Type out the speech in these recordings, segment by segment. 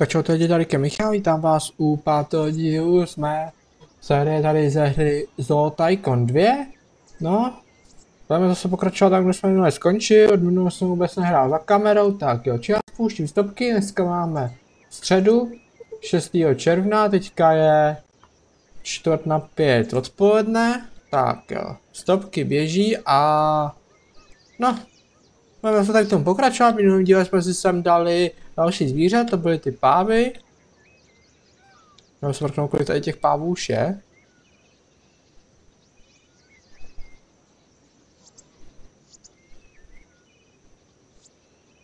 Tak čo to je Darike Michal, vítám vás u pátého dílu, jsme série tady ze hry Zoo Tycoon 2. No, budeme zase pokračovat tak, kde jsme minule skončili, od minule jsem vůbec nehrál za kamerou, tak jo, či já spouštím stopky, dneska máme středu, 6. června, teďka je čtvrt na pět odpoledne, tak jo, stopky běží a no, budeme se tak tomu pokračovat, minulým díle jsme si sem dali další zvíře, to byly ty pávy. Můžeme se mrknout, kolik tady těch pávů už je.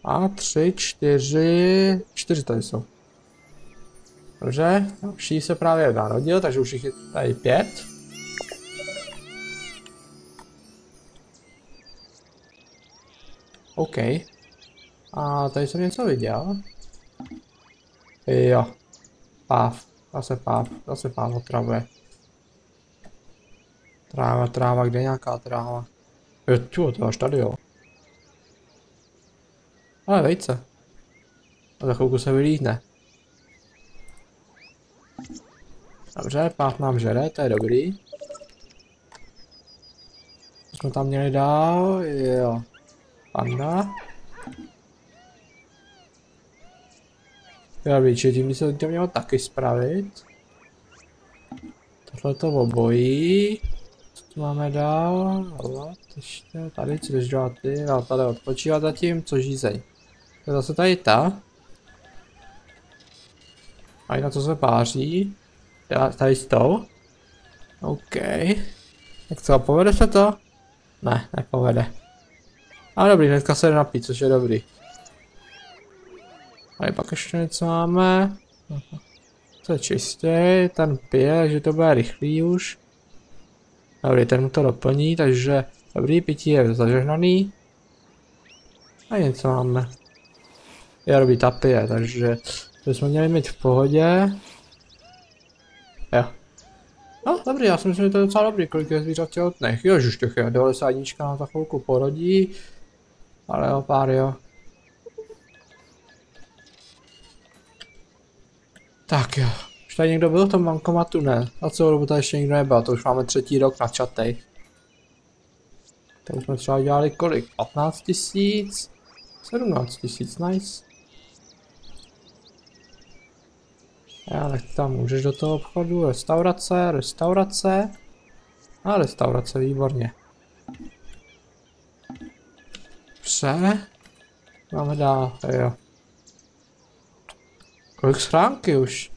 A tři, čtyři, čtyři tady jsou. Dobře, další se právě narodil, takže už jich je tady pět. OK. A tady jsem něco viděl. Jo. Páv. Zase páv. Zase páv otravuje. Tráva, tráva, kde je nějaká tráva? Jo, čo, to až tady jo. Ale vejce. A za chvilku se vylíhne. Dobře, páv nám žere, to je dobrý. Co jsme tam měli dál? Jo. Panda. Já víš, že tím se to mělo taky spravit. Tohle to obojí. Co tu máme dál? Hlad, ještě tady, co jdeš dělat ty? Já tady odpočívat zatím, co žízej. To je zase tady ta. A na co se páří? Já tady s tou. OK. Tak co, povede se to? Ne, nepovede. Ale dobrý, hnedka se jde napít, což je dobrý. Tady pak ještě něco máme. To je čistě, ten pije, že to bude rychlý už. Dobrý, ten mu to doplní, takže dobrý, pití je zažehnaný. A něco máme. Je dobrý, ta pije, takže to jsme měli mít v pohodě. Jo. No, dobrý, já si myslím, že to je docela dobrý, kolik je zvířat těhotných. Ježiš, těch je 91 na za chvilku porodí. Ale jo, pár jo. Tak jo. Už tady někdo byl v tom bankomatu? Ne. A co dobu tady ještě nikdo nebyl, to už máme třetí rok na čatej. To už jsme třeba dělali kolik? 15 tisíc? 17 tisíc, nice. Já tak tam můžeš do toho obchodu, restaurace, restaurace. A restaurace, výborně. Dobře. Máme dál, jo. Kolik schránky už?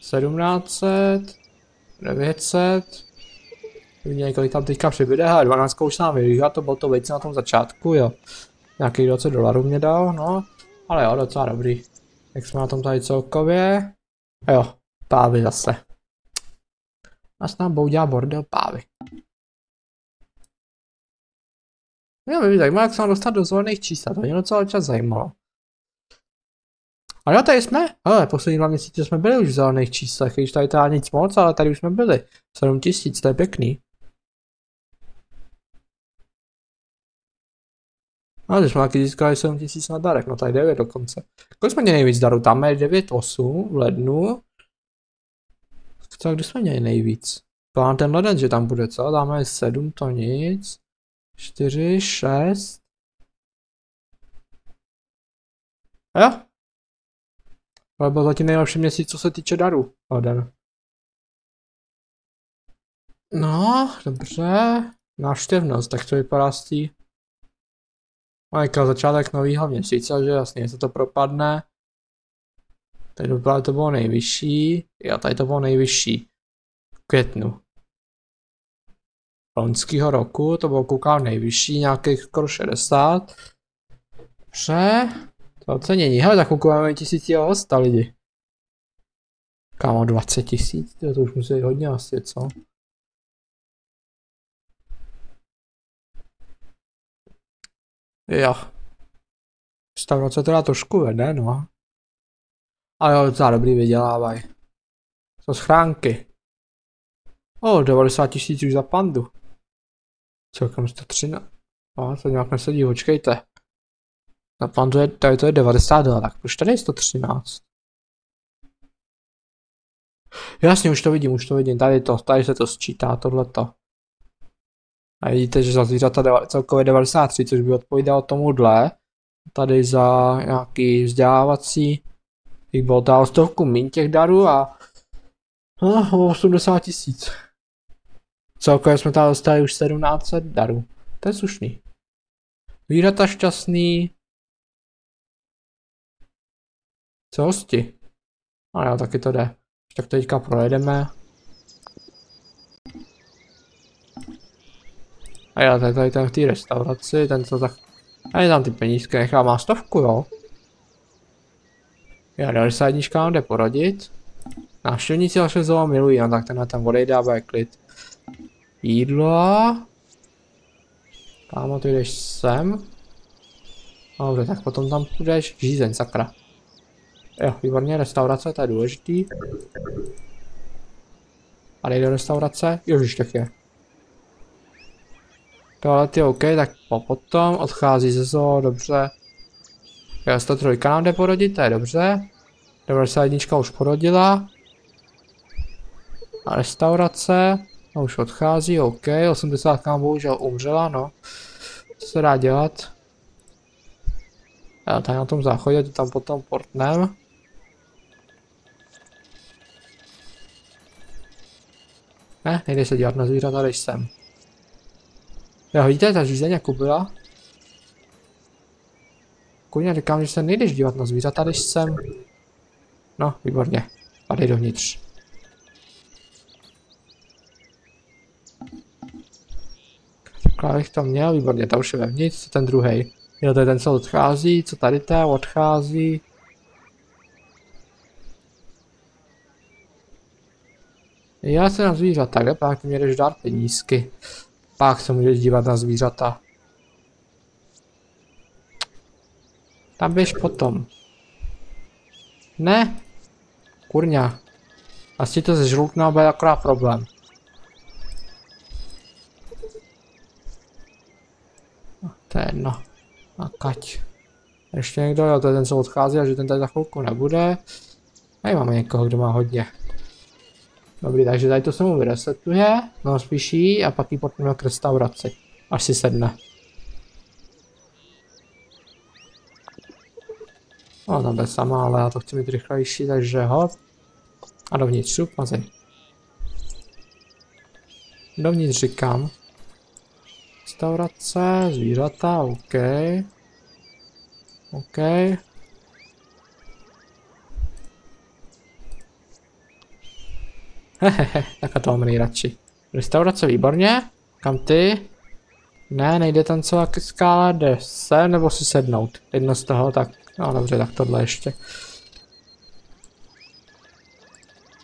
1700, 900. Uvidíme, kolik tam teďka přibude. Hele, 12 už nám vyříká, to bylo to vejce na tom začátku, jo. Nějakých 20 dolarů mě dal, no. Ale jo, docela dobrý. Jak jsme na tom tady celkově? A jo, pávy zase. Nás nám boudá bordel pávy. Já vím, zajímalo, jak se mám dostat do zvolených čísel, to mě docela čas zajímalo. A jo, tady jsme. Ale poslední dva měsíce jsme byli už v zelených číslech, když tady teda nic moc, ale tady už jsme byli. 7000, to je pěkný. A když jsme taky získali 7000 na darek, no tady 9 dokonce. Kolik jsme měli nejvíc darů? Tam je 9, 8 v lednu. Co, kdy jsme měli nejvíc? Plán ten leden, že tam bude, co? Dáme 7, to nic. 4, 6. A jo, ale byl zatím nejlepší měsíc, co se týče darů. Leden. No, dobře. Návštěvnost, tak to vypadá z tý... Majka, začátek nového měsíce, že jasně se to propadne. Tady to bylo nejvyšší. Jo, tady to bylo nejvyšší. V květnu. Loňského roku to bylo koukám nejvyšší, nějakých skoro 60. Dobře. Ocenění. Hele, tak máme tisíc hosta lidi. Kámo, 20 tisíc, to už musí hodně asi, co? Jo. Restaurace teda trošku vede, no. Ale jo, docela dobrý vydělávaj. Co schránky. O, 90 tisíc už za pandu. Celkem 113. No, to nějak nesedí, počkejte. Na to je, tady to je 90 dolarů, tak proč tady je 113? Jasně, už to vidím, už to vidím. Tady to, tady se to sčítá, tohleto. A vidíte, že za zvířata deva, celkově 93, což by odpovídalo tomuhle. Tady za nějaký vzdělávací bych bylo dál stovku míň těch darů a no, o 80 tisíc. Celkově jsme tady dostali už 17 darů. To je slušný. Zvířata šťastný. Co hosti? A jo, taky to jde. Tak to teďka projedeme. A já tady, tady ten v té restauraci, ten co tak... A je tam ty penízky nechá, má stovku, jo? Já 91 nám jde poradit. Návštěvníci vaše zoo milují, no tak tenhle tam odejde a bude klid. Jídlo. Kámo, ty jdeš sem. Dobře, tak potom tam půjdeš žízeň, sakra. Jo, výborně, restaurace, to je důležitý. A nejde do restaurace? Ježiš, tak je. Tohle je OK, tak po potom odchází ze zoo, dobře. Jo, 103 nám jde porodit, to je dobře. 91 už porodila. A restaurace, a už odchází, OK, 80 nám bohužel umřela, no. Co se dá dělat? Já tady na tom záchodě, to tam potom portnem. Ne, nejde se dělat na zvířata, když jsem. Jo, vidíte, ta řízeň jako byla? Kurně, říkám, že se nejdeš dívat na zvířata, když jsem. No, výborně. Padej dovnitř. Takhle bych to měl, výborně, to už je vevnitř, co ten druhý. Jo, to je ten, co odchází, co tady ta odchází. Já se na zvířata, kde pak mě jdeš dát penízky. Pak se můžeš dívat na zvířata. Tam běž potom. Ne. Kurňa. Asi to ze žlutná bude akorát problém. To je jedno. A kať. Ještě někdo, jo, to je ten, co odchází a že ten tady za chvilku nebude. Tady máme někoho, kdo má hodně. Dobrý, takže tady to se mu vyresetuje, no spíš jí a pak ji potneme k restauraci, až si sedne. No, tam bude sama, ale já to chci mít rychlejší, takže hop. A dovnitř, šup, mazej. Dovnitř říkám. Restaurace, zvířata, OK. OK. Hehehe, tak to mám nejradši. Restaurace, výborně. Kam ty? Ne, nejde skále, jde se nebo si sednout. Jedno z toho, tak, no dobře, tak tohle ještě.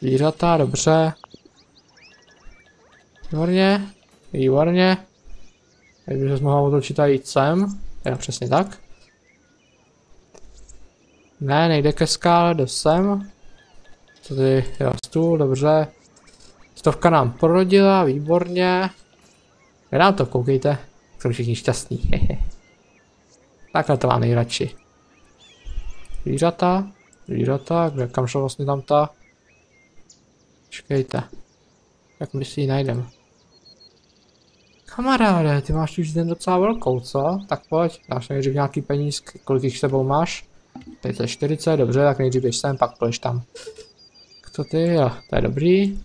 Zvířata, dobře. Výborně, výborně. Teď bych se mohla otočit a jít sem. Jo, přesně tak. Ne, nejde ke skále, jde sem. Ty, jo, stůl, dobře. Stovka nám porodila, výborně. Je nám to, koukejte. Jsou všichni šťastní. Takhle to mám nejradši. Zvířata, zvířata, kde kam šlo vlastně tam ta? Počkejte. Jak my si ji najdeme? Kamaráde, ty máš už den docela velkou, co? Tak pojď, dáš nejdřív nějaký penízky, kolik jich sebou máš? 540, dobře, tak nejdřív běž sem, pak půjdeš tam. Co ty, jo, to je dobrý.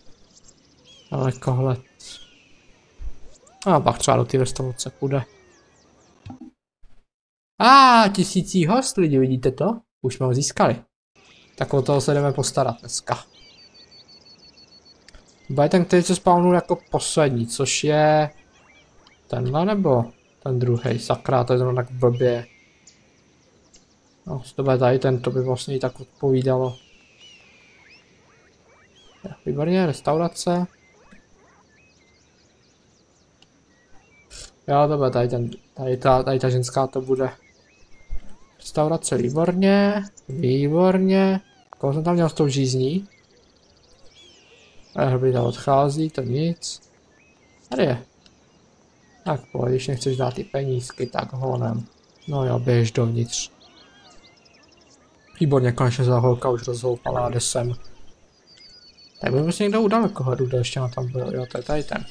Ale kohle. A pak třeba do ty restaurace půjde. A ah, tisící host lidi, vidíte to? Už jsme ho získali. Tak o toho se jdeme postarat dneska. Bude ten, který se spawnul jako poslední, což je... Tenhle nebo ten druhý, sakra, to je to tak blbě. No, to bude tady ten, to by vlastně i tak odpovídalo. Výborně, restaurace. Jo, to bude tady, ten, tady, ta, tady ta ženská to bude. Restaurace, výborně, výborně. Koho jsem tam měl s tou žízní? Herbida odchází, to nic. Tady je. Tak pojď, když nechceš dát ty penízky, tak honem. No jo, běž dovnitř. Výborně, konečně za holka už rozhoupala a jde sem. Tak byl prostě někdo u dalekohodu, kdo ještě na tam byl, jo, to je tady ten.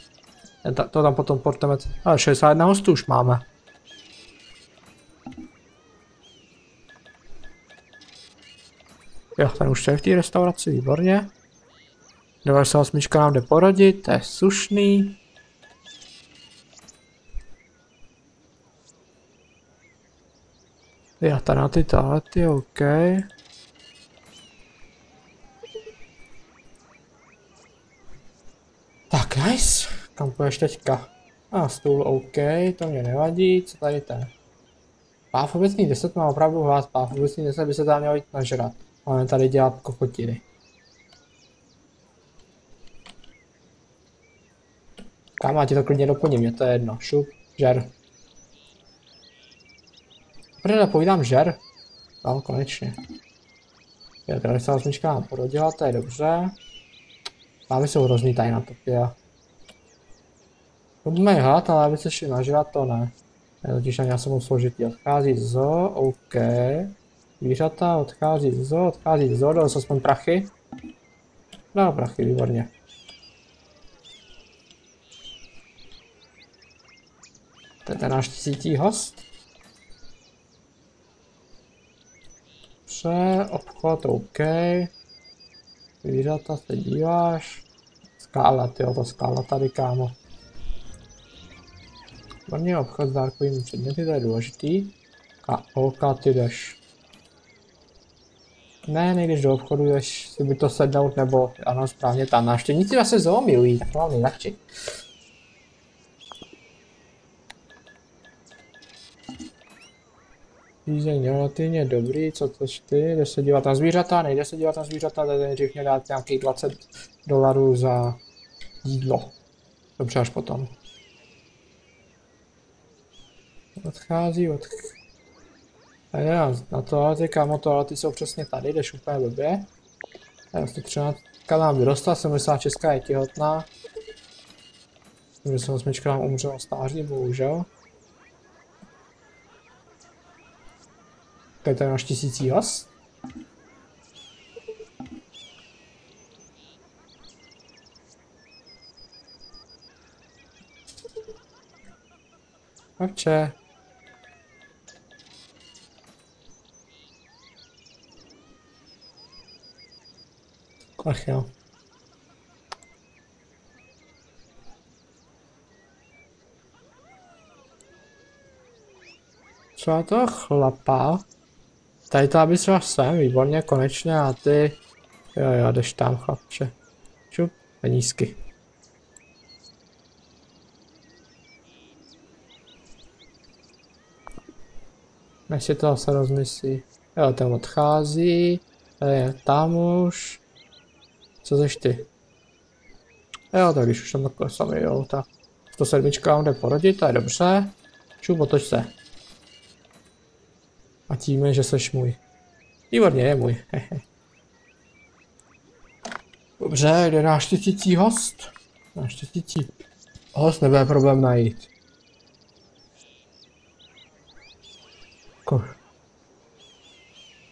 To tam potom porteme, ale 61 hostů už máme. Jo, ten už je v té restauraci, výborně. 98 nám jde porodit, to je slušný. Já tady na ty táty, OK. Tak, nice. Kam půjdeš teďka? A ah, stůl, OK, to mě nevadí, co tady ten? Páv obecný 10 má opravdu hlas, páv obecný 10 by se tam měl jít nažrat. Máme tady dělat kokotiny. Kámo, ti to klidně doplním, mě to je jedno. Šup, žer. Prdele, povídám žer. No, konečně. Je, tady se osmička nám porodila, to je dobře. Máme jsou hrozný tady na topě. Budeme hlad, ale aby se šli nažrat, to ne. Je totiž ani jsem moc složitý. Odchází zo, OK. Zvířata, odchází zo, odchází zo, dal se aspoň prachy. No, prachy, výborně. To je ten náš tisící host. Pře, obchod, OK. Zvířata se díváš. Skála, tyjo, to skála tady, kámo. První obchod s dárkovými předměty, to je důležitý. A OK, ty jdeš. Ne, nejdeš do obchodu, jdeš si buď to sednout, nebo ano, správně tam. Návštěvníci zase zoo milují, tak mám nejradši. Řízení relativně dobrý, co to ty, jde se dívat na zvířata, nejde se dívat na zvířata, tady nejdřív mě dát nějakých 20 dolarů za jídlo. Dobře, až potom. Odchází, od... A já, na toalety, kámo, toalety jsou přesně tady, jdeš úplně blbě. Já 113 nám vyrostla, 76 je těhotná. 78 nám umřela stáří, bohužel. To je ten náš tisící host. Ovče. Ach jo. Co to chlapa? Tady to aby šla sem, výborně, konečně a ty... Jo, jo, jdeš tam, chlapče. Čup, penízky. Než si to se rozmyslí. Jo, ten odchází. Tady je tam už. Co seš ty? Jo, tak když už jsem takhle sami, jo, tak 107 vám jde porodit, to je dobře. Čup, otoč se. A tím, že seš můj. Výborně, je můj. Dobře, kde náš tisící host? Náš tisící host nebude problém najít. Ko...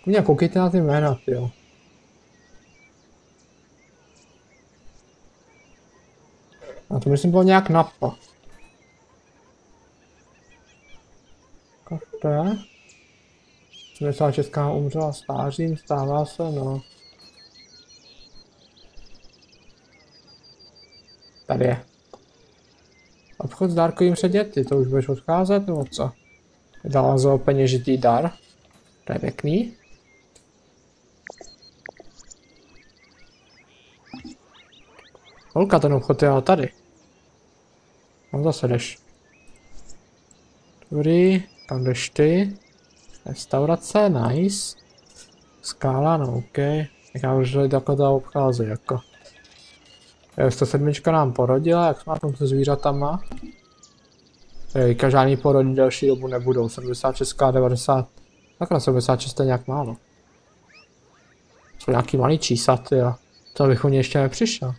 Mě koukejte na ty jména, jo. A to myslím bylo nějak napa. Kafe. 76 umřela stářím, stává se, no. Tady je. Obchod s dárkovým předměty, to už budeš odcházet, nebo co? Dala za peněžitý dar. To je pěkný. Holka, ten obchod je tady. Tam zase jdeš. Dobrý, tam jdeš ty. Restaurace, nice. Skála, no ok. Já už takhle to obchází, jako. 107 nám porodila, jak jsme na tom se zvířatama. Teďka žádný porody další dobu nebudou, 76 90. Takhle 76 je nějak málo. Jsou nějaký malý čísla, jo. To bych u něj ještě nepřišel.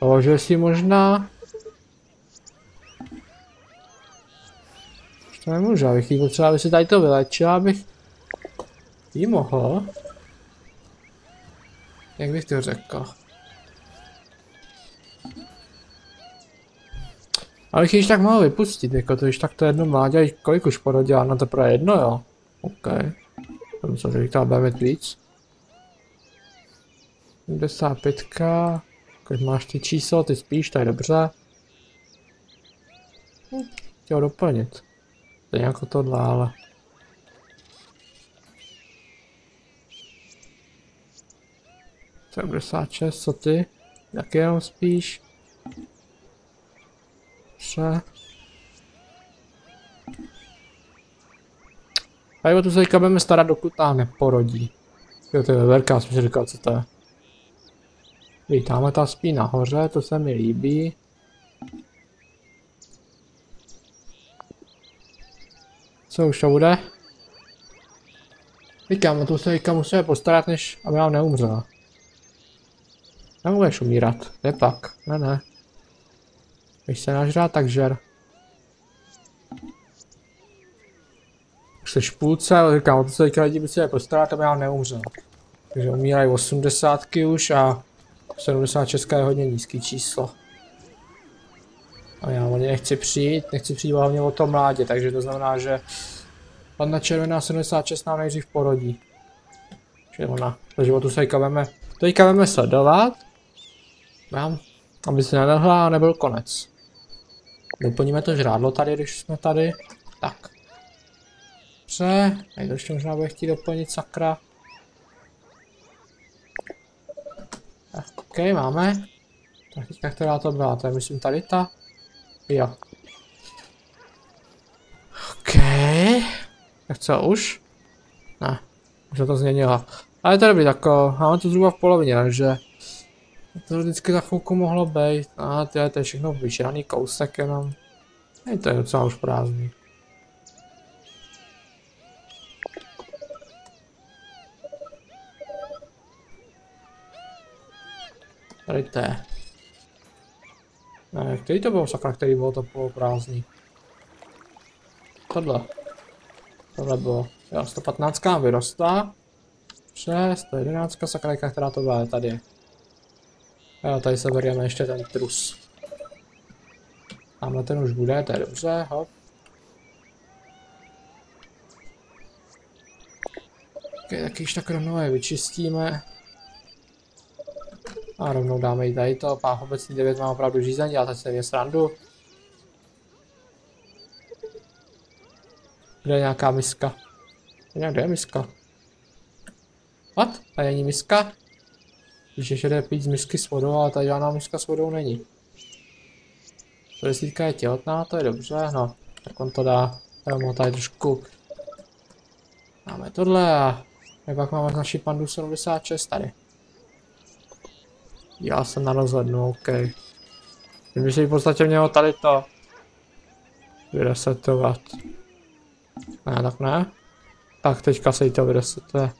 Položil si možná To nemůžu, abych jí potřeba, aby si tady to vylečila, abych jí mohl. Jak bych to řekl? Ale bych již tak mohl vypustit, jako to již tak to jedno mládě, kolik už porodila, no to pro jedno jo. OK. Jsem se říkal, bude mít víc. 75. Když máš ty číslo, ty spíš, je dobře. Hm, chtěl doplnit. To je jako tohle, ale... co ty? Jak jenom spíš? Dobře. A jo, tu se teďka budeme starat, dokud ta neporodí. Jo, to je velká, jsem si říkal, co to je. Vítáme ta spí nahoře, to se mi líbí. Co už to bude? Říkám, tu se teďka musíme postarat, než aby nám neumřela. Nemůžeš umírat, je pak, ne ne. Když se nažrá, tak žer. Už se špůlce, ale říkám, to se teďka lidi musíme postarat, aby nám neumřel. Takže umírají 80 už a 76 je hodně nízký číslo. A já o ně nechci přijít, nechci přijít hlavně o tom mládě, takže to znamená, že panna červená 76 nám nejdřív porodí. Čili ona, takže o tu se teďka veme, teďka veme sledovat. Mám, aby se nenahla a nebyl konec. Doplníme to žrádlo tady, když jsme tady. Tak. To ještě možná bude chtít doplnit sakra. OK, máme. Tak teďka která to byla, to je myslím tady ta. Jo. OK. Tak co, už? Ne, už to změnila. Ale to dobrý, tak máme to zhruba v polovině, takže to vždycky za chvilku mohlo být. A to je, to je všechno vyžraný kousek jenom. Hej, to je docela už prázdný. Tady to je. Ne, který to byl sakra, který bylo to poloprázdný? Tohle. Tohle bylo. Jo, 115 vyrostla. 6, 111 sakra, která to byla, tady. Jo, tady se bereme ještě ten trus. Tamhle ten už bude, to je dobře, hop. Ok, tak již tak rovnou je vyčistíme. A rovnou dáme i tady to, pách obecný 9 má opravdu já teď se mě srandu. Kde je nějaká miska? Kde je miska? What? Tady není miska? Když ještě jde pít z misky s vodou, ale tady žádná miska s vodou není. Desítka je těhotná, to je dobře, no. Tak on to dá. Jo, tady trošku. Máme tohle a pak máme naši pandu 76 tady. Já jsem na rozhodnu, OK. Kdyby si v podstatě mělo tady to vyresetovat. Ne, tak ne. Tak teďka se jí to vyresetuje.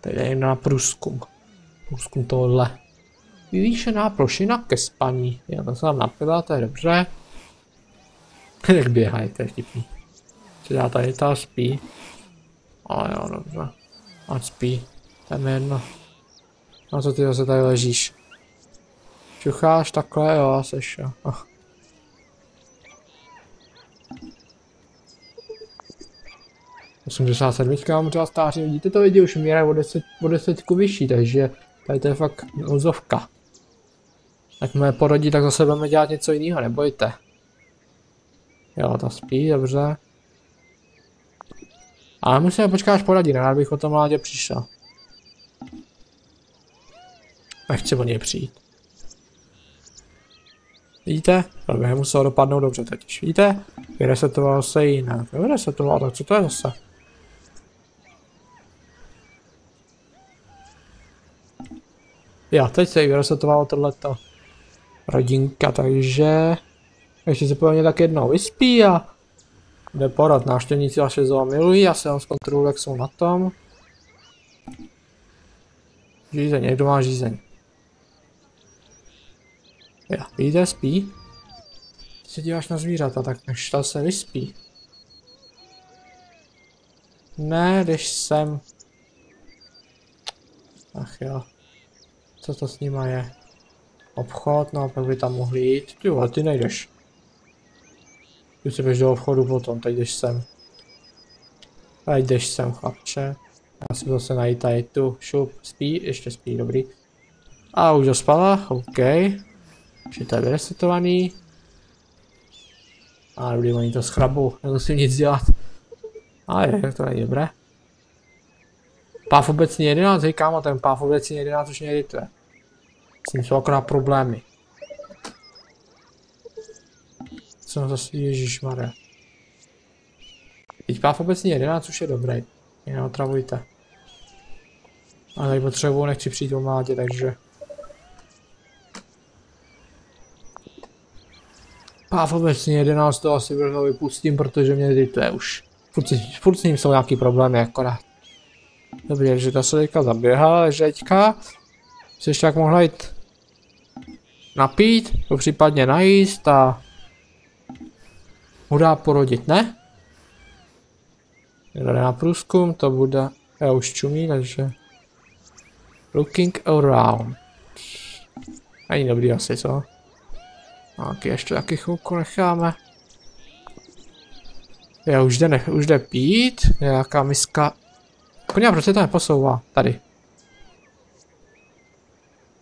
Teď jdeme na průzkum. Průzkum tohle. Vyvýšená plošina ke spaní. Já to jsem napila, to je dobře. Jak běhají, to je vtipný. Co já tady ta spí. Ale jo, dobře. Ať spí. To je jedno. A co ty zase tady ležíš? Čucháš takhle, jo, seš jo. Oh. Mám třeba stáří, vidíte to lidi už umírají o, deset, o desetku vyšší, takže tady to je fakt nozovka. Jakmile porodí, tak zase budeme dělat něco jiného, nebojte. Jo, ta spí, dobře. Ale musíme počkat, až poradí, rád bych o tom mládě přišel. Nechci o něj přijít. Vidíte? To by muselo dopadnout dobře totiž. Vidíte? Vyresetoval se jinak. Vyresetoval, tak co to je zase? Jo, teď se vyresetovalo tohleto rodinka, takže ještě se podle tak jednou vyspí a jde porad. Návštěvníci vaše zoo milují, já se vám zkontroluji, jak jsou na tom. Žízeň, někdo má žízeň. Já, vidíte, spí? Ty se díváš na zvířata, tak než ta se vyspí. Ne, když jsem... Ach jo. Co to s nima je? Obchod, no pak by tam mohli jít. Ty vole, ty nejdeš. Ty běž do obchodu potom, teď jdeš sem. A jdeš sem, chlapče. Já si zase najít tady tu, šup, spí, ještě spí, dobrý. A už dospala, OK. Že to je vyresetovaný. A dobrý, oni to schrabu, nemusím nic dělat. A je, to je dobré. Páv obecně 11, hej kámo, ten páv obecně 11 už needituje. S tím jsou akorát problémy. Co zase, ježišmarja. Teď páv obecně 11 už je dobrý. Mě neotravujte. Ale tady potřebuju, nechci přijít o mládě, takže... Páv obecně 11 to asi brzo vypustím, protože mě edituje už. Furt, s ním jsou nějaký problémy akorát. Dobrý, že ta se teďka zaběhla, teďka se ještě tak mohla jít napít, to případně najíst a mu dá porodit, ne? Jde na průzkum, to bude, já už čumí, takže looking around. Ani dobrý asi, co? Tak ještě taky chvilku necháme. Já už jde, ne, už jde pít, nějaká miska. Koně, proč se to neposouvá? Tady.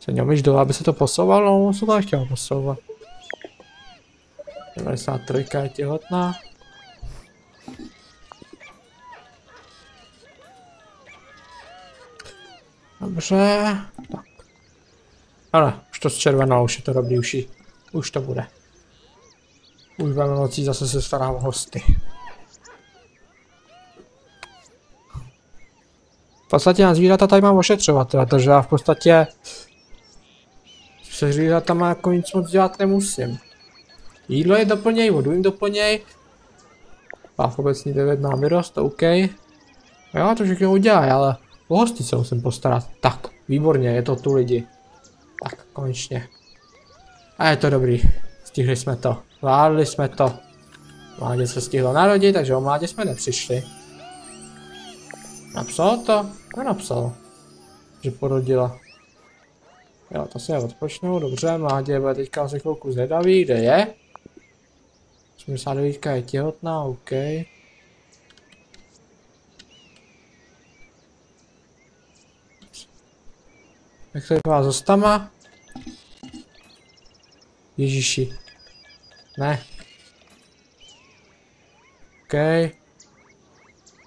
Se měl dole, aby se to posouvalo, no se to nechtělo posouvat. 93 je těhotná. Dobře, tak. Ale, už to zčervenalo, už je to dobrý, už, už to bude. Už budeme moci zase se starám o hosty. V podstatě na zvířata tady mám ošetřovat, protože já v podstatě se zvířatama jako nic moc dělat nemusím. Jídlo je doplněj, vodu jim doplněj. Páv obecní 9 nám vyrost, OK. Jo, to všechno udělaj, ale o hosty se musím postarat. Tak, výborně, je to tu lidi. Tak, konečně. A je to dobrý. Stihli jsme to. Zvládli jsme to. Mládě se stihlo narodit, takže o mládě jsme nepřišli. Napsal to? Nenapsal. Že porodila. Jo, to se odpočnou, dobře, mládě bude teďka asi chvilku zvědavý, kde je? 89 je těhotná, OK. Jak to vypadá s ostama? Ježiši. Ne. OK.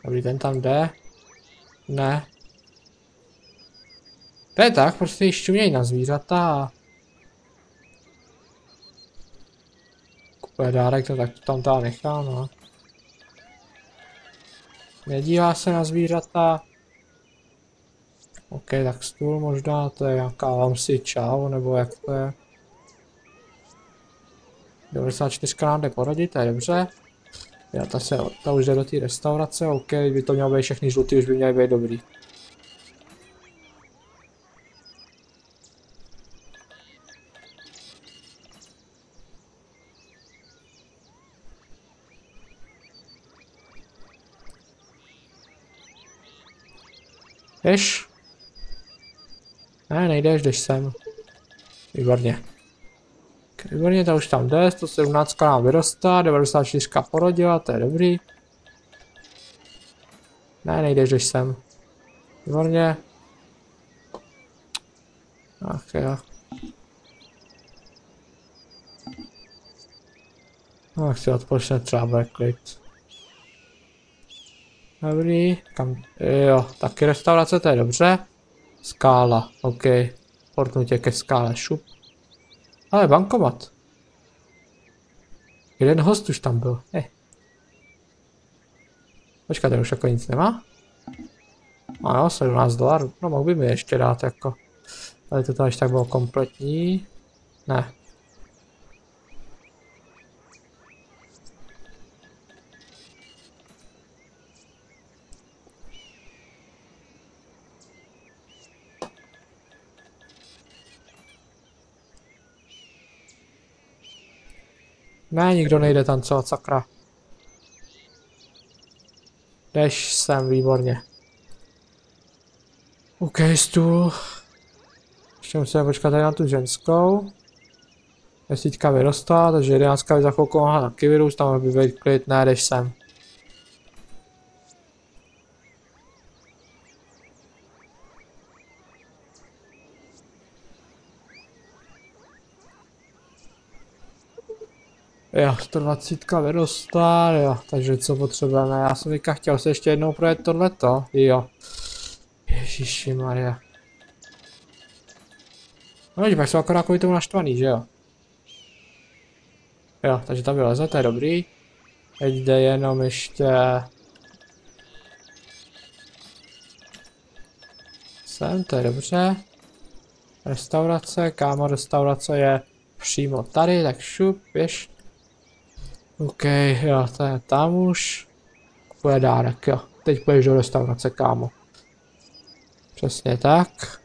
Dobrý, ten tam jde. Ne. To je tak, prostě šťuměj na zvířata a... Kupuje dárek, to tak to tam ta nechá, no. Nedívá se na zvířata. OK, tak stůl možná, to je nějaká vám si čau, nebo jak to je. 94 nám jde porodit, to je dobře. Já ta, se, ta už jde do té restaurace, OK, by to mělo být všechny žlutý, už by měly být dobrý. Jdeš? Ne, nejdeš, jdeš sem. Výborně. Výborně, to už tam jde, 117 nám vyrostá, 94 porodila, to je dobrý. Ne, nejdeš, jdeš sem. Výborně. Ach jo. No, si odpočne třeba bude klid. Dobrý, kam, jo, taky restaurace, to je dobře. Skála, OK. Portnutě ke skále, šup. Ale bankomat. Jeden host už tam byl, eh. Počkat, ten už jako nic nemá? Ano, 17 dolarů, no mohl by mi ještě dát jako. Ale to tady tak bylo kompletní. Ne, Ne, nikdo nejde tancovat, sakra. Jdeš sem, výborně. OK, stůl. Ještě musíme počkat tady na tu ženskou. Desítka vyrostla, takže jedenáctka by za chvilku mohla taky vyrůst, tam by být klid, ne, jdeš sem. Jo, 120 vyrostla, jo, takže co potřebujeme, já jsem teďka chtěl se ještě jednou projet tohleto, jo. Ježiši Maria. No, pak jsou akorát kvůli tomu naštvaný, že jo? Jo, takže tam vyleze, to je dobrý. Teď jde jenom ještě... Sem, to je dobře. Restaurace, kámo, restaurace je přímo tady, tak šup, běž. OK, jo, to je tam už. Bude dárek, jo. Teď půjdeš do restaurace, kámo. Přesně tak.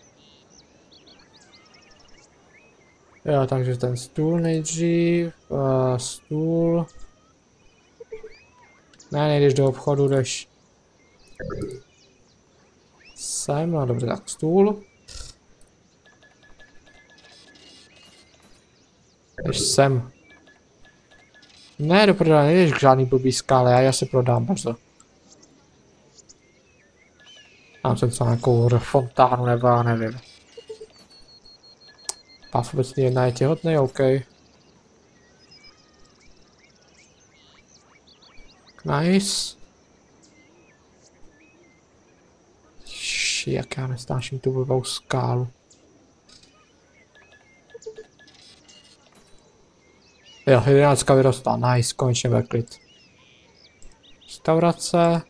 Jo, takže ten stůl nejdřív, uh, stůl. Ne, nejdeš do obchodu, jdeš sem, no dobře, tak stůl. Jdeš sem. Ne, do prdele, nejdeš k žádný blbý skále, já si prodám, brzo. Mám sem co nějakou fontánu nebo já nevím. Pás obecně jedna je těhotný, OK. Nice. Ši, jak já nestáším tu blbou skálu. Jo, jedenáctka vyrostla, nice, konečně bude klid. Restaurace.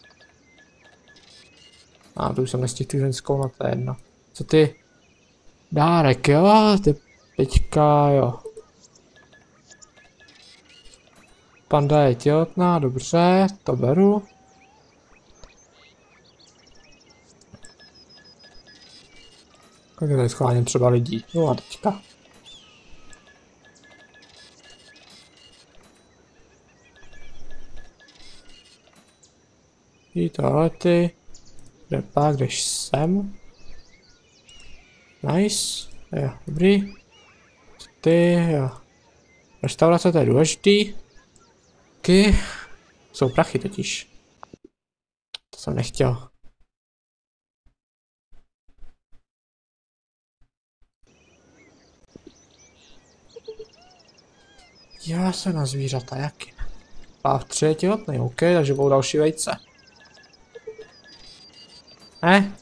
A tu už jsem nestihl tu ženskou, no to je jedno. Co ty? Dárek, jo, ty Teďka jo. Panda je těhotná, dobře, to beru. Je tady schválně třeba lidí? No a teďka. Ty. Kde pak, jdeš sem. Nice. Jo, dobrý. Ty, jo. Restaurace to je důležitý. Taky. Jsou prachy totiž. To jsem nechtěl. Já se na zvířata, jaký? A je těhotný, OK, takže budou další vejce. Ne?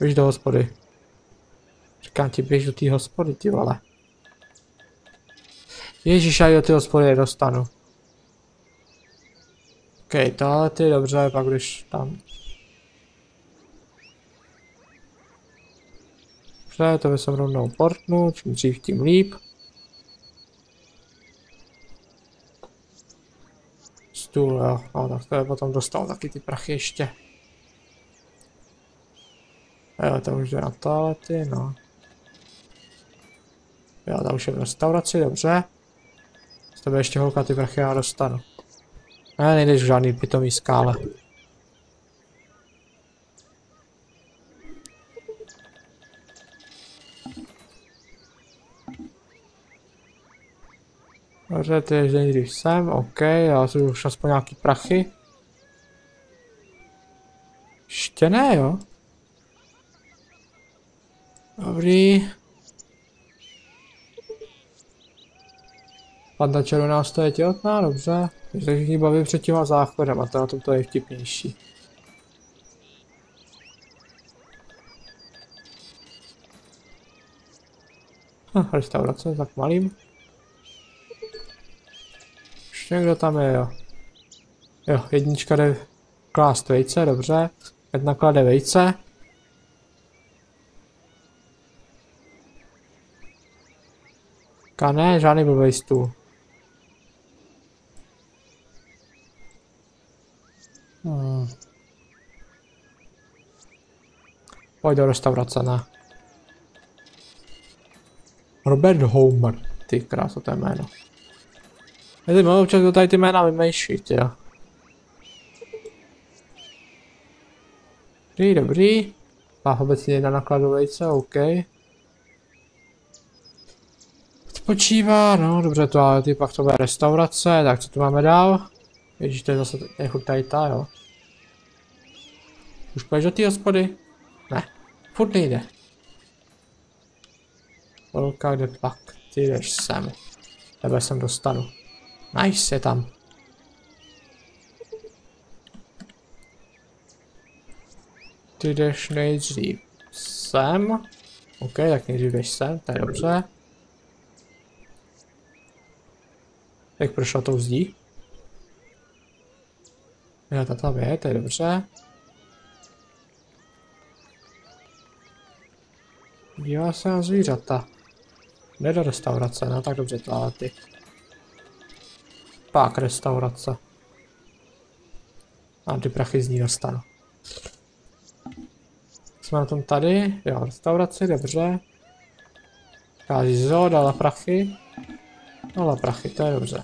Běž do hospody. Říkám ti, běž do té hospody, ty vole. Ježíš, já do ty hospody nedostanu. OK, tohle ty dobře, pak když tam. Dobře, to by jsem rovnou portnu, čím dřív tím líp. Stůl, jo, no tak to je potom dostal taky ty prachy ještě. Jo, to už jde na toalety, no. Jo, tam už je v restauraci, dobře. Z tebe ještě holka ty prachy já dostanu. Ne, nejdeš v žádný pitomý skále. Dobře, ty jež nejdřív sem, OK, já si už aspoň nějaký prachy. Ještě ne, jo? Dobrý. Panda červená je těhotná, dobře. Takže všichni baví před těma záchodem a to na tom to je vtipnější. Hm, restaurace, tak malým. Už někdo tam je, jo. Jo, jednička jde klást vejce, dobře. Jedna klade vejce. Kané, žádný blbej stůl. Hmm. Pojď do restaurace, ne. Robert Homer. Ty krása, to je jméno. Já ty občas tady ty jména vymýšlí, jo. Dobrý, dobrý. Má obecně jedna nakladovejce, OK. Spočívá, no dobře, to ale ty pak to bude restaurace, tak co tu máme dál? Ježíš, to je zase nechutnají ta, jo. Už půjdeš do té hospody? Ne, furt nejde. Polka, kde pak? Ty jdeš sem. Tebe sem dostanu. Nice, je tam. Ty jdeš nejdřív sem. OK, tak nejdřív jdeš sem, to je dobře. Jak prošla tou zdí? Jo, ta tam je, to je dobře. Dívá se na zvířata. Jde do restaurace, no tak dobře ty. Pak restaurace. A ty prachy z ní dostanu. Jsme na tom tady, jo, restauraci, dobře. Kází zo, dala prachy. Dala prachy, to je dobře.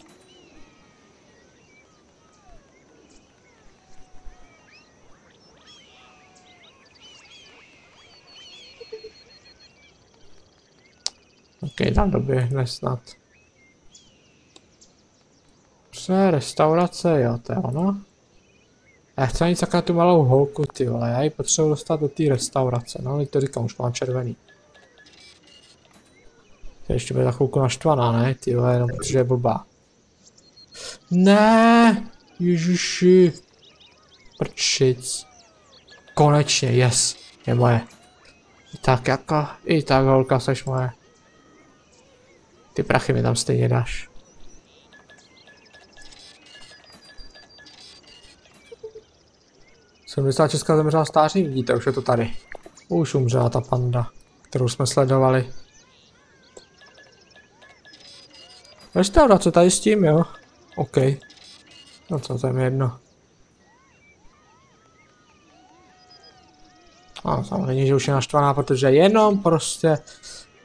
Ok, tam doběhne snad. Je restaurace, jo, to je ono. Já chci na tu malou holku, ty vole, já ji potřebuji dostat do té restaurace, no, ale to říkám, už mám červený. Ještě bude za chvilku naštvaná, ne, ty vole, jenom protože je blbá. Ne, ježiši. Prčic. Konečně, yes, je moje. I tak jako, i tak holka seš moje. Ty prachy mi tam stejně dáš. 76 zemřela stáří, vidíte, už je to tady. Už umřela ta panda, kterou jsme sledovali. Restaurace tady s tím, jo? OK. No co, to je mi jedno. A samozřejmě, že už je naštvaná, protože jenom prostě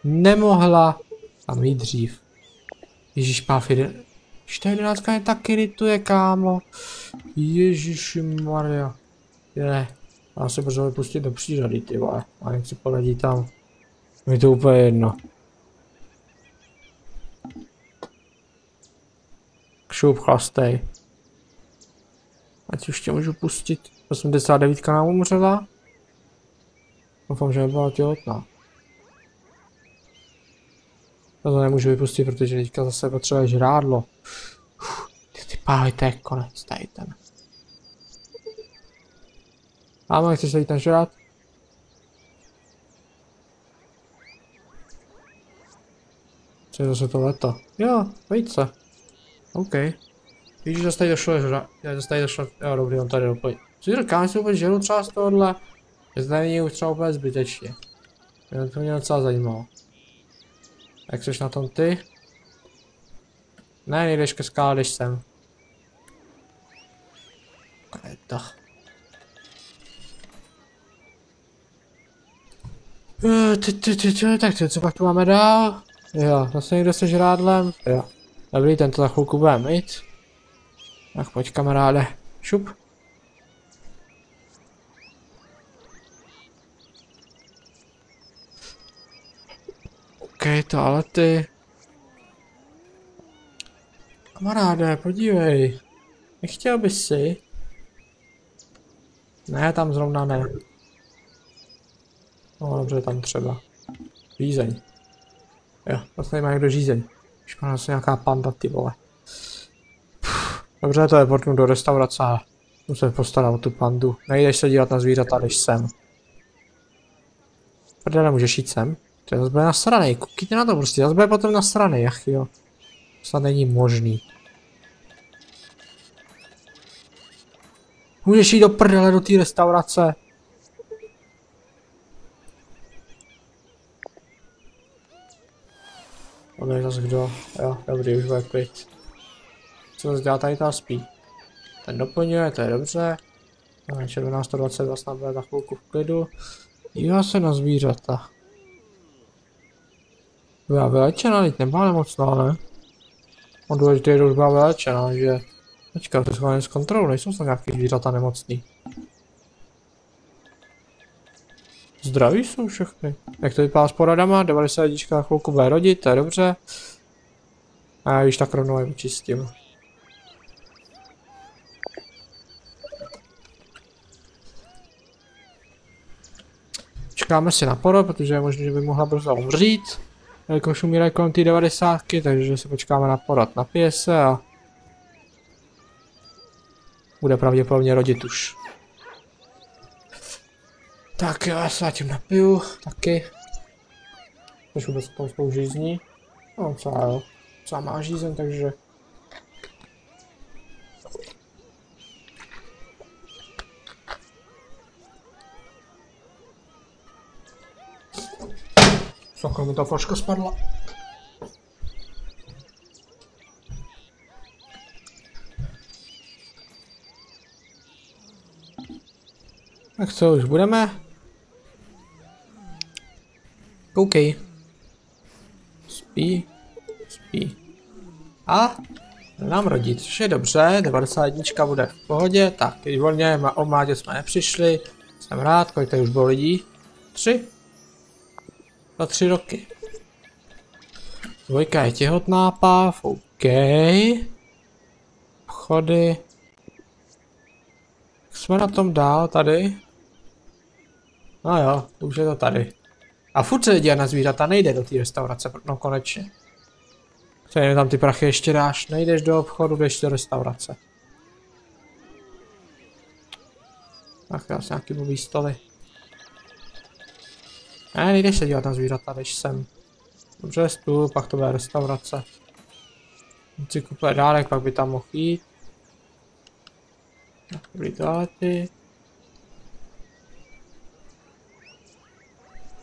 nemohla tam jít dřív. Ježíš páfy, ta jedenáctka je taky irituje, kámo. Ježíši Maria. Je, já se brzo vypustit do přírody, ty vole. A nechci poledí tam. Je to úplně jedno. Kšup, chlastej. Ať už tě můžu pustit. 89 nám umřela. Doufám, že nebyla těhotná. To nemůžu vypustit, protože teďka zase potřebuje žrádlo. Uf, ty, pálej, to je konec, tady ten. Áno, chceš sa jít nažrát? Co je zase to leto? Jo, vejce. OK. Víš, že tady došlo, že zase tady došlo, jo dobrý, on tady doplní. Co říkám, si vůbec žeru třeba z tohohle? Že to není už třeba úplně zbytečně. Mě to mě docela zajímalo. Jak jsi na tom ty? Ne, nejdeš ke skále, jdeš sem. Je to. Tak to, co pak tu máme dál? Jo, zase někdo se žrádlem. Jo. Dobrý, tento za chvilku bude mít. Tak pojď kamaráde. Šup. OK, toalety. Kamaráde, podívej. Nechtěl bys si? Ne, tam zrovna ne. No dobře, tam třeba. Žízeň. Jo, vlastně má někdo žízeň. Má zase nějaká panda, ty vole. Dobře, to je portnu do restaurace a musím postarat o tu pandu. Nejdeš se dívat na zvířata, jdeš sem. Prdele, nemůžeš jít sem? To je zase bude nasranej, koukejte na to prostě, zase bude potom nasranej, ach jo. To snad není možný. Můžeš jít do prdele do té restaurace. On je zase kdo? Jo, dobrý, už bude klid. Co zase dělá tady ta spí? Ten doplňuje, to je dobře. Červená 122 snad bude za chvilku v klidu. Dívá se na zvířata. Byla vylečena, teď nemá nemocná, ne? On důležitý je, už byla vylečena, že... Počkat, to schválně z kontrolu, nejsou snad nějaký zvířata nemocný. Zdraví jsou všechny. Jak to vypadá s poradama? 90 jednička chvilku bude rodit, to je dobře. A já již tak rovnou je vyčistím. Čekáme si na porod, protože je možné, že by mohla brzo umřít. Jelikož umírají kolem té 90, takže si počkáme na porod na pěse a bude pravděpodobně rodit už. Tak jo, já se zatím napiju, taky. Už vůbec tam spolu žízní. No co jo, co má žízen, takže... Sakra mi ta flaška spadla. Tak co, už budeme? Koukej. Spí. Spí. A? Nám rodit, což je dobře, 91 bude v pohodě, tak teď volně, o mládě jsme nepřišli, jsem rád, kolik tady už bylo lidí? Tři? Za tři roky. Dvojka je těhotná, páv, OK. Chody. Jsme na tom dál tady? No jo, už je to tady. A furt se dělá na zvířata, nejde do té restaurace, no konečně. Co tam ty prachy ještě dáš, nejdeš do obchodu, jdeš do restaurace. Ach, já jsem nějaký blbý stoly. Ne, nejdeš se dělat na zvířata, jdeš sem. Dobře, stůl, pak to bude restaurace. Si kupuje dárek, pak by tam mohl jít. Dobrý toalety.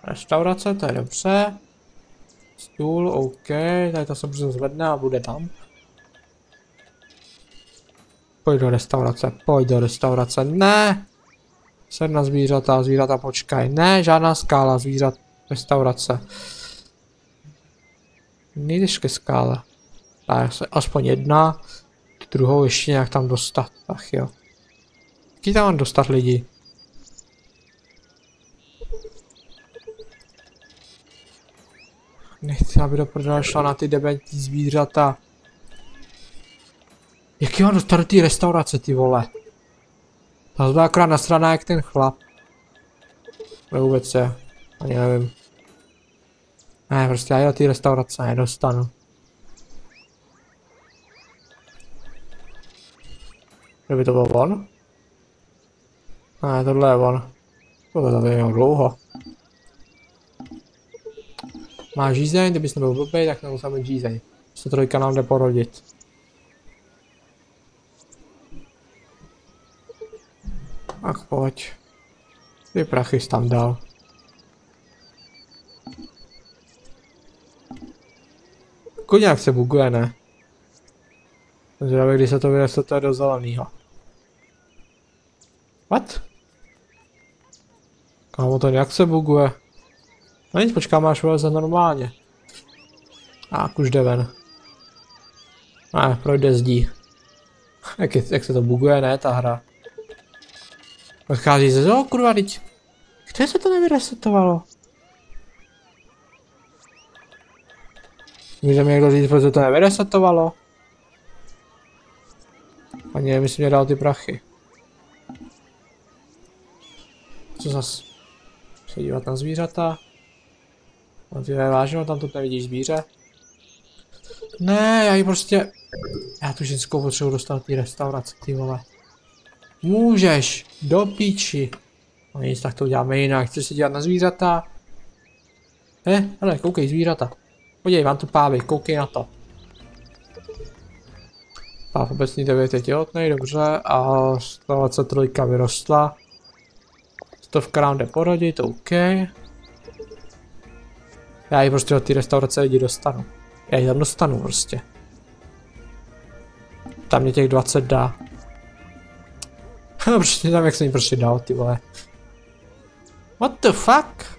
Restaurace, to je dobře. Stůl, OK, tady to se brzo zvedne a bude tam. Pojď do restaurace, pojď do restaurace, ne! Jsem na zvířata, zvířata počkaj, ne, žádná skála, zvířat, restaurace. Nejdeš ke skále. Tak aspoň jedna, druhou ještě nějak tam dostat, tak jo. Jaký tam mám dostat lidi? Nechci, aby do prdele šla na ty debentní zvířata. Jak mám dostat do té restaurace, ty vole? Ta byla akorát nasraná jak ten chlap. Ne vůbec se. Ani nevím. Ne, prostě já do té restaurace nedostanu. Kdyby to byl on? Ne, tohle je on. Tohle to je dlouho. Má žízeň, kdybys nebyl blbej, tak nemusel mít žízeň. 103 nám jde porodit. Ach pojď. Ty prachy jsi tam dal. jak se buguje, ne? Zdraví, když se to vyrestuje do zeleného. What? Kámo, to nějak se buguje. No nic, počkám, až vyleze normálně. A už jde ven. Ne, projde zdí. Jak, je, jak se to buguje, ne, ta hra. Odchází ze zoo, kurva, teď. Kde se to nevyresetovalo? Může mi někdo říct, proč se to nevyresetovalo? Ani nevím, jestli mě dal ty prachy. Co zas? Se dívat na zvířata. No ty vážně, tam to nevidíš zvíře? Ne, já ji prostě... Já tu ženskou potřebuji dostat ty restaurace, ty vole. Můžeš, do píči. No nic, tak to uděláme jinak. Chceš se dělat na zvířata? Ne, hele, koukej, zvířata. Podívej, mám tu pávy, koukej na to. Páv obecný 9 je těhotný, dobře, a 123 vyrostla. Stovka nám jde porodit, OK. Já ji prostě od té restaurace lidi dostanu. Já ji tam dostanu prostě. Tam mě těch 20 dá. prostě tam jak jsem jim prostě dal, ty vole. What the fuck?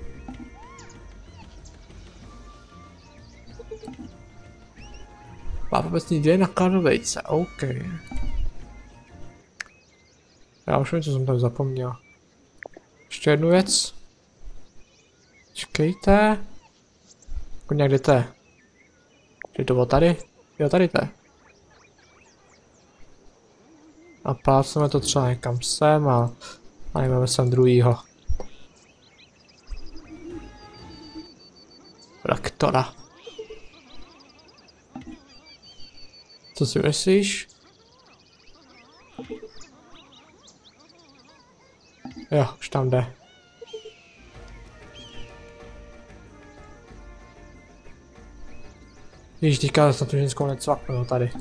Má vůbec dvě na kladovejce, OK. Já už vím, co jsem tam zapomněl. Ještě jednu věc. Čekejte. Koně, kde to je? To bylo tady? Jo, tady to je. A plácneme to třeba někam sem a najmeme sem druhýho. Rektora. Co si myslíš? Jo, už tam jde. Víš, teďka jsem tu ženskou necvaknul tady.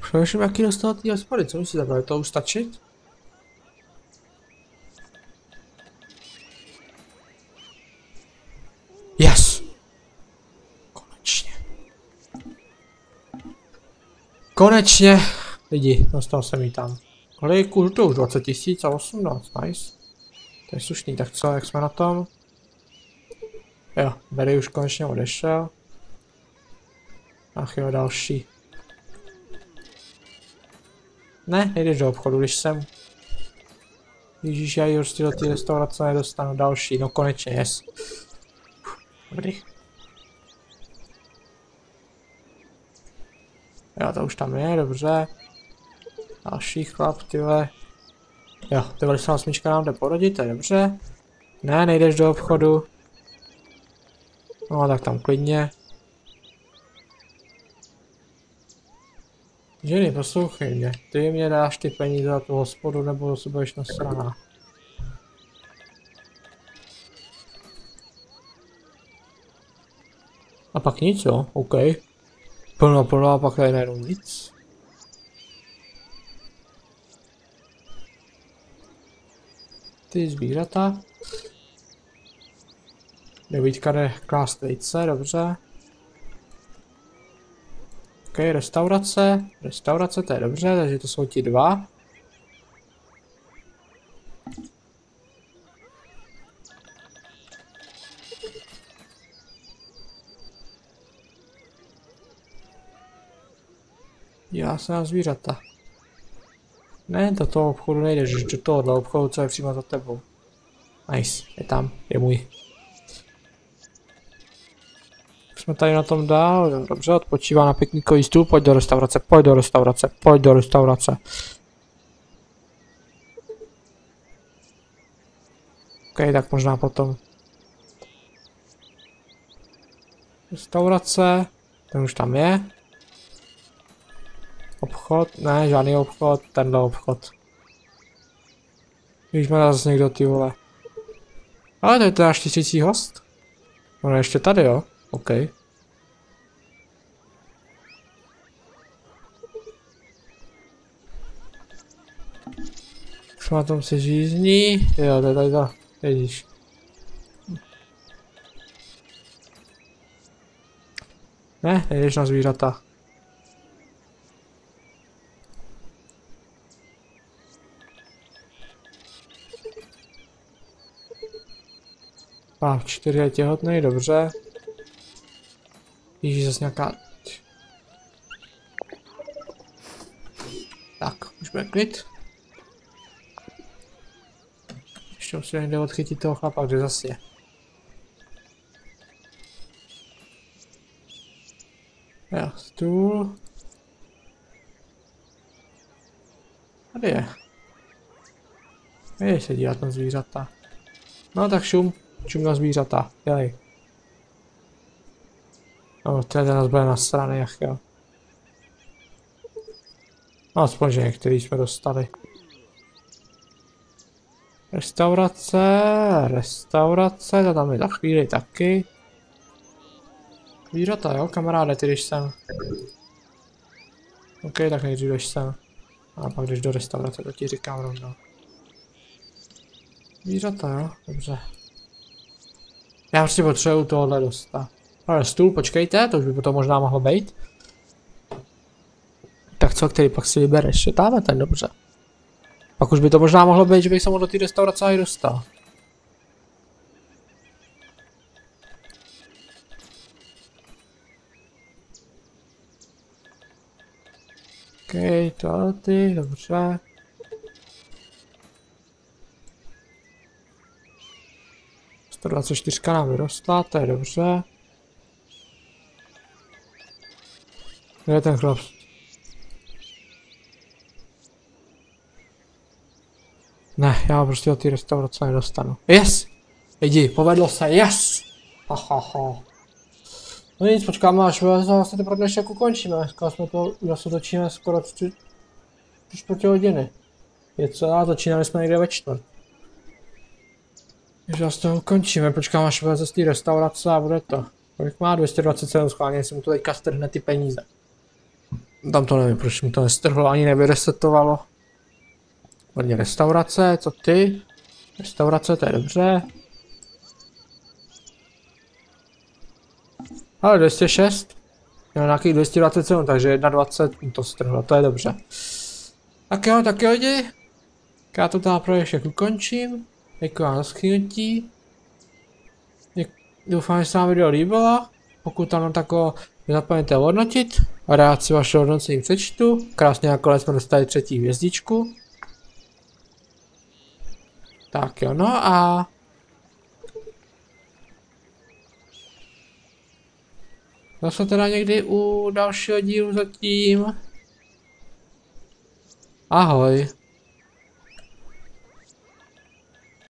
Přemýšlím, jaký dostal ty hospody, co myslíte, bude to už stačit? Yes! Konečně. Konečně! Lidi, dostal jsem ji tam. Kolik už to už 20 tisíc a 18, nice. To je slušný, tak co, jak jsme na tom? Jo, Berry už konečně odešel. Ach jo, další. Ne, nejdeš do obchodu, když jsem. Ježíš, já ji prostě do té restaurace nedostanu další, no konečně, yes. Dobrý. Jo, to už tam je, dobře. Další chlap, tyhle. Jo, 98 nám jde porodit, to je dobře. Ne, nejdeš do obchodu. No, tak tam klidně. Jenny, poslouchej mě. Ty mě dáš ty peníze za tu hospodu, nebo se budeš nasraná. A pak nic, jo? OK. Plno, plno a pak tady nic. Ty zvířata. Devítka jde klást vejce, dobře. OK, restaurace. Restaurace, to je dobře, takže to jsou ti dva. Já se na zvířata. Ne, do toho obchodu nejdeš, do tohohle obchodu, co je přímo za tebou. Nice, je tam, je můj. Jsme tady na tom dál, dobře, odpočívá na piknikový stůl, pojď do restaurace, pojď do restaurace, pojď do restaurace. OK, tak možná potom. Restaurace, ten už tam je. Obchod? Ne, žádný obchod, tenhle obchod. Když má zase někdo ty vole. Ale to je teda štěstící host. On je ještě tady, jo? OK. Už na tom se žízní. Jo, to je tady to. Ježíš. Ne, nejdeš na zvířata. A čtyři je těhotný, dobře. Ježíš, zase nějaká... Tak, už bude klid. Ještě musím někde odchytit toho chlapa, kde zase je. Jo, stůl. Tady je. Kde se dívat na zvířata. No tak šum. Čumna zvířata, jeli. No, tady nás bude na strany, ach jo. No, aspoň, že některý jsme dostali. Restaurace, restaurace, to tam je za chvíli taky. Zvířata, jo, kamaráde, ty jdeš sem. OK, tak nejdřív jdeš sem. A pak jdeš do restaurace, to ti říkám rovnou. Zvířata, jo, dobře. Já prostě potřebuju tohle dostat. Ale stůl, počkejte, to už by potom možná mohlo být. Tak co, který pak si vybereš? Dáme ten, dobře. Pak už by to možná mohlo být, že bych se mohl do té restaurace i dostal. OK, toalety, dobře. Sto dvacet čtyřka nám vyrostla, to je dobře. Kde je ten chlap? Ne, já prostě od té restaurace nedostanu. Yes! Jdi, povedlo se, yes! Ha, ha, ha. No nic, počkáme až vlastně to pro dnešek ukončíme. Dneska jsme to zase točíme skoro tři, tři čtvrtě hodiny. Je co, začínali jsme někde ve čtvrt. Takže zase to ukončíme, počkáme až vyleze z té restaurace a bude to. Kolik má? 227 schválně, si mu to teďka strhne ty peníze. Tam to nevím, proč mi to nestrhlo, ani nevyresetovalo. Hodně restaurace, co ty? Restaurace, to je dobře. Ale 206. Jo, nějakých 227, takže 1,20 to strhlo, to je dobře. Tak jo, tak jo lidi. Já to tam pro ještě ukončím. Děkuji vám za schnutí. Doufám, že se vám video líbilo. Pokud tam tako nezapomeňte hodnotit. Rád si vaše hodnocení přečtu. Krásně nakonec jsme dostali třetí hvězdičku. Tak jo, no a... Zase teda někdy u dalšího dílu zatím. Ahoj.